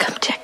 Come check